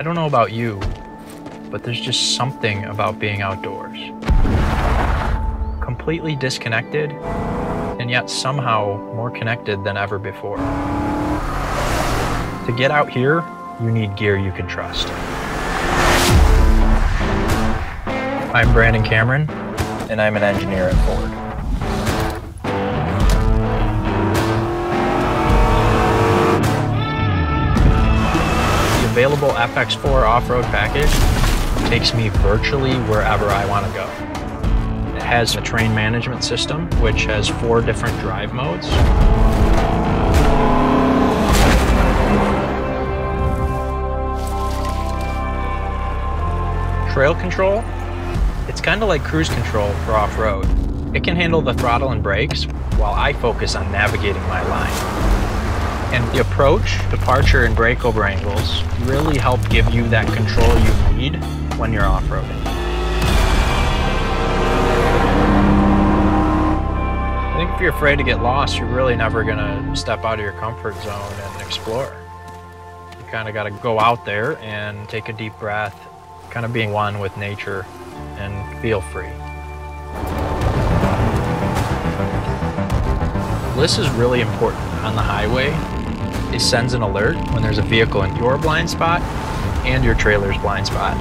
I don't know about you, but there's just something about being outdoors. Completely disconnected, and yet somehow more connected than ever before. To get out here, you need gear you can trust. I'm Brandon Cameron, and I'm an engineer at Ford. Available FX4 off-road package takes me virtually wherever I want to go. It has a terrain management system, which has four different drive modes. Trail control, it's kind of like cruise control for off-road. It can handle the throttle and brakes while I focus on navigating my line. And the approach, departure, and breakover angles really help give you that control you need when you're off-roading. I think if you're afraid to get lost, you're really never gonna step out of your comfort zone and explore. You kind of got to go out there and take a deep breath, kind of being one with nature and feel free. This is really important on the highway it sends an alert when there's a vehicle in your blind spot and your trailer's blind spot.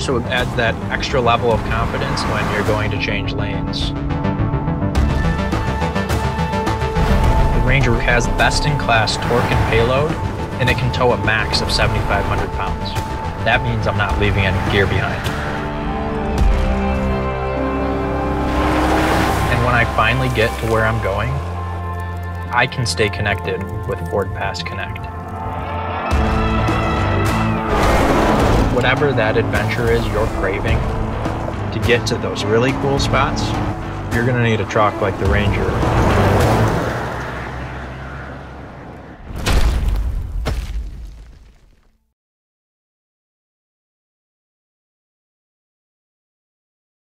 So it adds that extra level of confidence when you're going to change lanes. The Ranger has best-in-class torque and payload, and it can tow a max of 7,500 pounds. That means I'm not leaving any gear behind. And when I finally get to where I'm going, I can stay connected with FordPass Connect. Whatever that adventure is you're craving, to get to those really cool spots, you're going to need a truck like the Ranger